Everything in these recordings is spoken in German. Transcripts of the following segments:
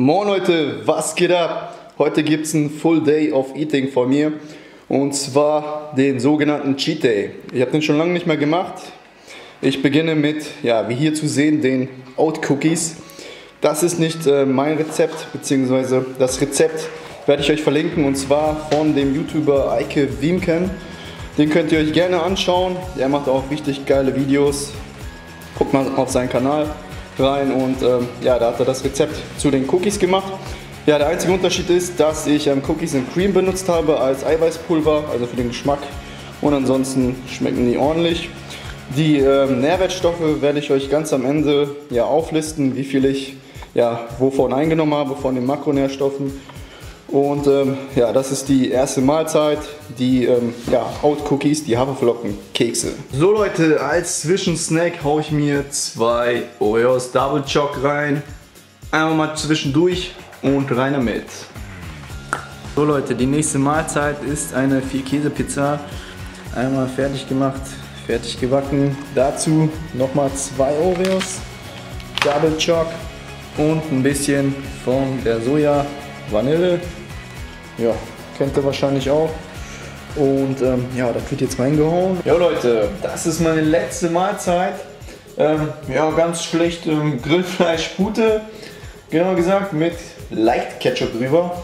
Moin Leute, was geht ab? Heute gibt es ein Full Day of Eating von mir und zwar den sogenannten Cheat Day. Ich habe den schon lange nicht mehr gemacht. Ich beginne mit, ja, wie hier zu sehen, den Oat Cookies. Das ist nicht äh, mein Rezept, beziehungsweise das Rezept werde ich euch verlinken und zwar von dem YouTuber Eike Wiemken. Den könnt ihr euch gerne anschauen. Er macht auch richtig geile Videos. Guckt mal auf seinen Kanal rein und ähm, ja, da hat er das Rezept zu den Cookies gemacht. Ja, der einzige Unterschied ist, dass ich ähm, Cookies and Cream benutzt habe als Eiweißpulver, also für den Geschmack. Und ansonsten schmecken die ordentlich. Die ähm, Nährwertstoffe werde ich euch ganz am Ende ja, auflisten, wie viel ich ja, wovon eingenommen habe, von den Makronährstoffen. Und ähm, ja, das ist die erste Mahlzeit, die ähm, ja, Oat Cookies, die Haferflockenkekse. So Leute, als Zwischensnack haue ich mir zwei Oreos Double Choc rein. Einmal mal zwischendurch und rein damit. So Leute, die nächste Mahlzeit ist eine 4-Käse-Pizza. Einmal fertig gemacht, fertig gebacken. Dazu nochmal zwei Oreos, Double Choc und ein bisschen von der Soja Vanille. Ja, kennt ihr wahrscheinlich auch. Und ähm, ja, das wird jetzt reingehauen. Ja Leute, das ist meine letzte Mahlzeit. Ähm, ja, ganz schlecht ähm, Grillfleischpute, genau gesagt, mit leicht Ketchup drüber.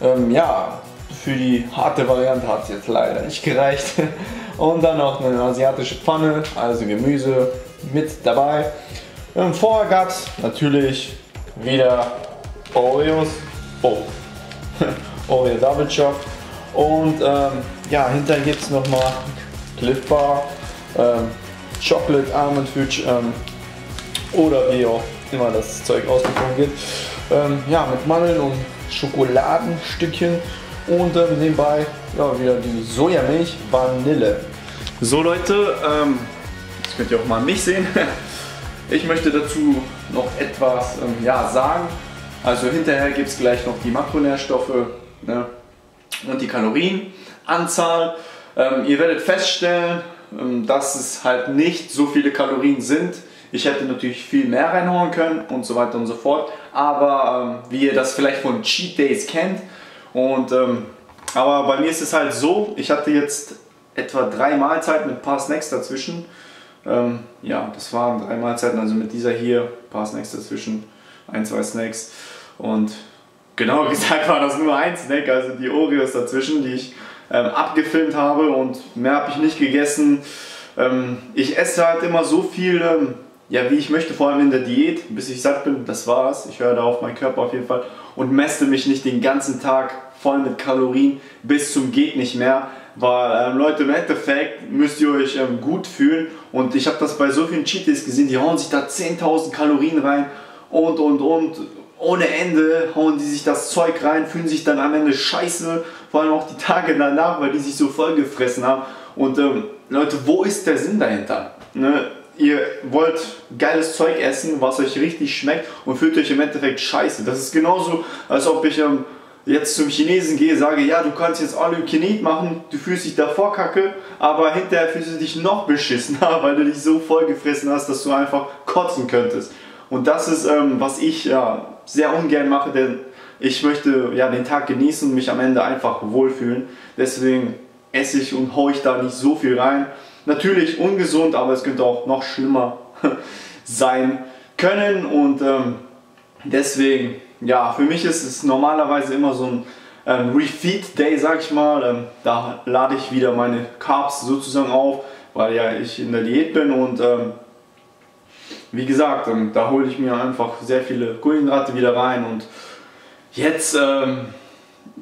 Ähm, ja, für die harte Variante hat es jetzt leider nicht gereicht. Und dann noch eine asiatische Pfanne, also Gemüse mit dabei. Ähm, vorher gab es natürlich wieder Oreos. Oh, Oreo Double Choc. Und ähm, ja, hinterher gibt es nochmal Cliff Bar, ähm, Chocolate Almond Fudge ähm, oder wie auch immer das Zeug ausgesprochen wird. Ähm, ja, mit Mandeln und Schokoladenstückchen und ähm, nebenbei ja, wieder die Sojamilch Vanille. So Leute, ähm, jetzt könnt ihr auch mal mich sehen. Ich möchte dazu noch etwas ähm, ja, sagen. Also hinterher gibt es gleich noch die Makronährstoffe ne, und die Kalorienanzahl. Ähm, ihr werdet feststellen, ähm, dass es halt nicht so viele Kalorien sind. Ich hätte natürlich viel mehr reinhauen können und so weiter und so fort. Aber ähm, wie ihr das vielleicht von Cheat Days kennt. Und, ähm, aber bei mir ist es halt so, ich hatte jetzt etwa drei Mahlzeiten mit ein paar Snacks dazwischen. Ähm, ja, das waren drei Mahlzeiten, also mit dieser hier, ein paar Snacks dazwischen, ein, zwei Snacks. Und genau gesagt war das nur ein Snack, also die Oreos dazwischen, die ich ähm, abgefilmt habe und mehr habe ich nicht gegessen. Ähm, ich esse halt immer so viel, ähm, ja, wie ich möchte, vor allem in der Diät, bis ich satt bin, das war's. Ich höre da auf meinen Körper auf jeden Fall und messe mich nicht den ganzen Tag voll mit Kalorien bis zum geht nicht mehr. Weil ähm, Leute, im Endeffekt müsst ihr euch ähm, gut fühlen und ich habe das bei so vielen Cheat Days gesehen, die hauen sich da 10.000 Kalorien rein und und und ohne Ende hauen die sich das Zeug rein, fühlen sich dann am Ende scheiße, vor allem auch die Tage danach, weil die sich so voll gefressen haben. Und ähm, Leute, wo ist der Sinn dahinter? Ne? Ihr wollt geiles Zeug essen, was euch richtig schmeckt und fühlt euch im Endeffekt scheiße. Das ist genauso, als ob ich ähm, jetzt zum Chinesen gehe, sage, ja, du kannst jetzt alle Kinet machen, du fühlst dich davor kacke, aber hinterher fühlst du dich noch beschissener, weil du dich so voll gefressen hast, dass du einfach kotzen könntest. Und das ist, ähm, was ich ja, sehr ungern mache, denn ich möchte ja, den Tag genießen und mich am Ende einfach wohlfühlen. Deswegen esse ich und haue ich da nicht so viel rein. Natürlich ungesund, aber es könnte auch noch schlimmer sein können. Und ähm, deswegen, ja, für mich ist es normalerweise immer so ein ähm, Refeed Day, sag ich mal. Ähm, da lade ich wieder meine Carbs sozusagen auf, weil ja ich in der Diät bin und ähm, wie gesagt, ähm, da hole ich mir einfach sehr viele Kohlenhydrate wieder rein und jetzt, ähm,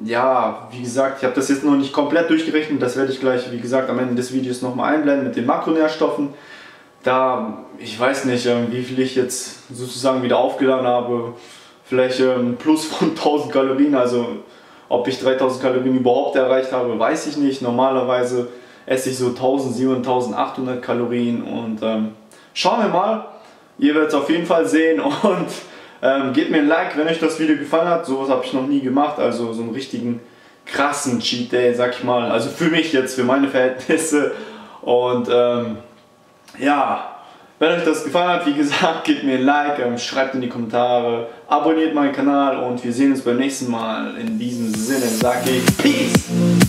ja, wie gesagt, ich habe das jetzt noch nicht komplett durchgerechnet, das werde ich gleich, wie gesagt, am Ende des Videos nochmal einblenden mit den Makronährstoffen. Da, ich weiß nicht, ähm, wie viel ich jetzt sozusagen wieder aufgeladen habe, vielleicht ähm, plus von 1000 Kalorien, also ob ich 3000 Kalorien überhaupt erreicht habe, weiß ich nicht. Normalerweise esse ich so 1700, 1800 Kalorien und ähm, schauen wir mal. Ihr werdet es auf jeden Fall sehen und ähm, gebt mir ein Like, wenn euch das Video gefallen hat. Sowas habe ich noch nie gemacht, also so einen richtigen krassen Cheat Day, sag ich mal. Also für mich jetzt, für meine Verhältnisse. Und ähm, ja, Wenn euch das gefallen hat, wie gesagt, gebt mir ein Like, ähm, schreibt in die Kommentare, abonniert meinen Kanal und wir sehen uns beim nächsten Mal. In diesem Sinne sage ich Peace!